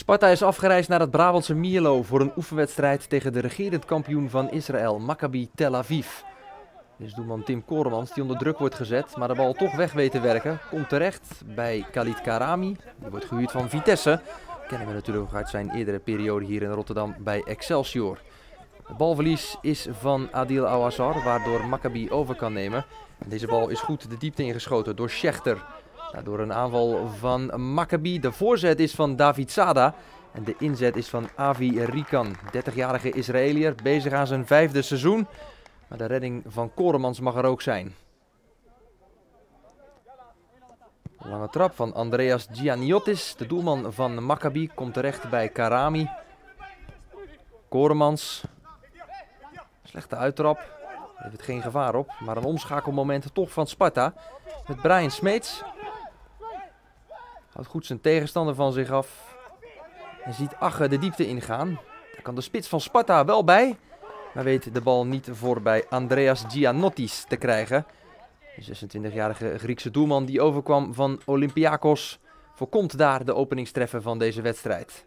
Sparta is afgereisd naar het Brabantse Mierlo voor een oefenwedstrijd tegen de regerend kampioen van Israël, Maccabi Tel Aviv. Dit is doelman Tim Koremans die onder druk wordt gezet, maar de bal toch weg weet te werken. Komt terecht bij Khalid Karami, die wordt gehuurd van Vitesse. Kennen we natuurlijk uit zijn eerdere periode hier in Rotterdam bij Excelsior. Het balverlies is van Adil Ouazzar, waardoor Maccabi over kan nemen. Deze bal is goed de diepte ingeschoten door Schechter. Nou, door een aanval van Maccabi. De voorzet is van David Sada. En de inzet is van Avi Rikan. 30-jarige Israëliër, bezig aan zijn vijfde seizoen. Maar de redding van Koremans mag er ook zijn. Lange trap van Andreas Gianniotis. De doelman van Maccabi komt terecht bij Karami. Koremans. Slechte uittrap. Heeft het geen gevaar op. Maar een omschakelmoment toch van Sparta. Met Brian Smeets. Houdt goed zijn tegenstander van zich af. En ziet Agge de diepte ingaan. Daar kan de spits van Sparta wel bij. Maar weet de bal niet voorbij Andreas Giannottis te krijgen. De 26-jarige Griekse doelman die overkwam van Olympiakos. Voorkomt daar de openingstreffer van deze wedstrijd.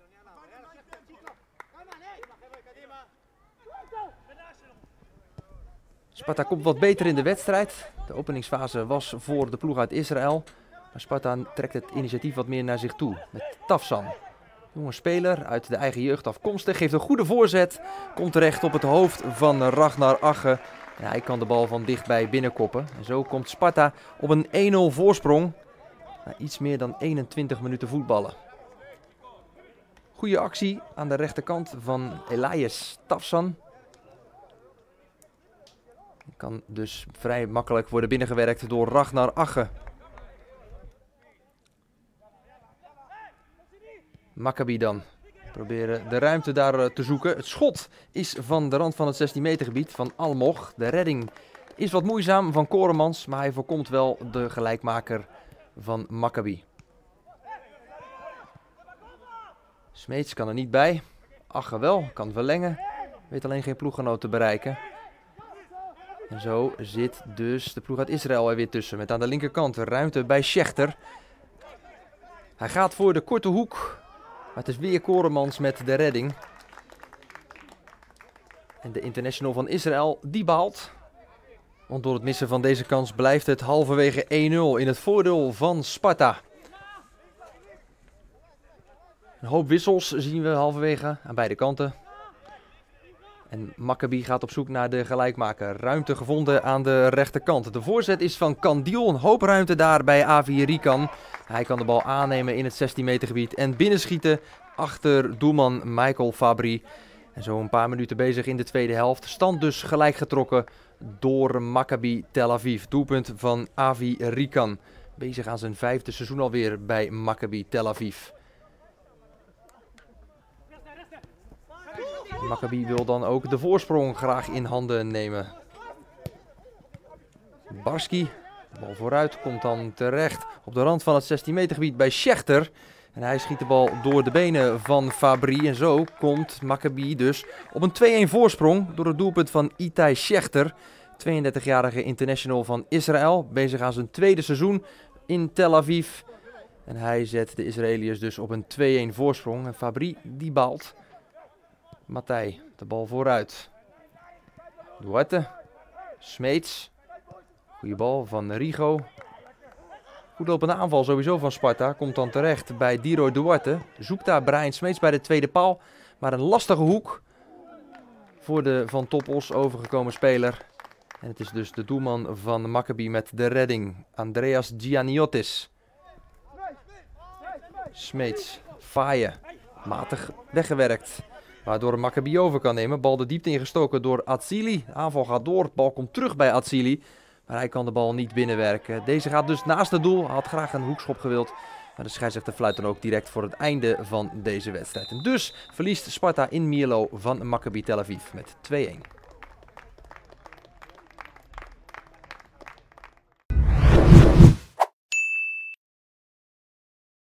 Sparta komt wat beter in de wedstrijd. De openingsfase was voor de ploeg uit Israël. Maar Sparta trekt het initiatief wat meer naar zich toe. Met Tafsan. Jonge speler uit de eigen jeugd afkomstig. Geeft een goede voorzet. Komt terecht op het hoofd van Ragnar Agge. Ja, hij kan de bal van dichtbij binnenkoppen. En zo komt Sparta op een 1-0 voorsprong. Na iets meer dan 21 minuten voetballen. Goede actie aan de rechterkant van Elias Tafsan. Kan dus vrij makkelijk worden binnengewerkt door Ragnar Agge. Maccabi dan. Proberen de ruimte daar eh, te zoeken. Het schot is van de rand van het 16 meter gebied van Almog. De redding is wat moeizaam van Koremans, maar hij voorkomt wel de gelijkmaker van Maccabi. Smeets kan er niet bij. Agge wel, kan verlengen. Weet alleen geen ploeggenoot te bereiken. En zo zit dus de ploeg uit Israël er weer tussen. Met aan de linkerkant ruimte bij Schechter. Hij gaat voor de korte hoek. Maar het is weer Koremans met de redding. En de international van Israël, die baalt. Want door het missen van deze kans blijft het halverwege 1-0 in het voordeel van Sparta. Een hoop wissels zien we halverwege aan beide kanten. En Maccabi gaat op zoek naar de gelijkmaker. Ruimte gevonden aan de rechterkant. De voorzet is van Kandiel. Een hoop ruimte daar bij Avi Rikan. Hij kan de bal aannemen in het 16 meter gebied en binnenschieten achter doelman Michael Fabri. En zo een paar minuten bezig in de tweede helft. Stand dus gelijk getrokken door Maccabi Tel Aviv. Doelpunt van Avi Rikan. Bezig aan zijn vijfde seizoen alweer bij Maccabi Tel Aviv. Maccabi wil dan ook de voorsprong graag in handen nemen. Barski, de bal vooruit, komt dan terecht op de rand van het 16 meter gebied bij Schechter. En hij schiet de bal door de benen van Fabri. En zo komt Maccabi dus op een 2-1 voorsprong door het doelpunt van Itai Schechter. 32-jarige international van Israël, bezig aan zijn tweede seizoen in Tel Aviv. En hij zet de Israëliërs dus op een 2-1 voorsprong. En Fabri die baalt. Matthij, de bal vooruit. Duarte. Smeets. Goede bal van Rigo. Goed op een aanval sowieso van Sparta. Komt dan terecht bij Diro Duarte. Zoekt daar Brian Smeets bij de tweede paal. Maar een lastige hoek voor de van Topos overgekomen speler. En het is dus de doelman van Maccabi met de redding. Andreas Gianniotis. Smeets. Faaien. Matig weggewerkt. Waardoor Maccabi over kan nemen. Bal de diepte ingestoken door Atsili. aanval gaat door. Bal komt terug bij Atsili. Maar hij kan de bal niet binnenwerken. Deze gaat dus naast het doel. Had graag een hoekschop gewild. Maar de scheidsrechter fluit dan ook direct voor het einde van deze wedstrijd. En dus verliest Sparta in Mierlo van Maccabi Tel Aviv met 2-1.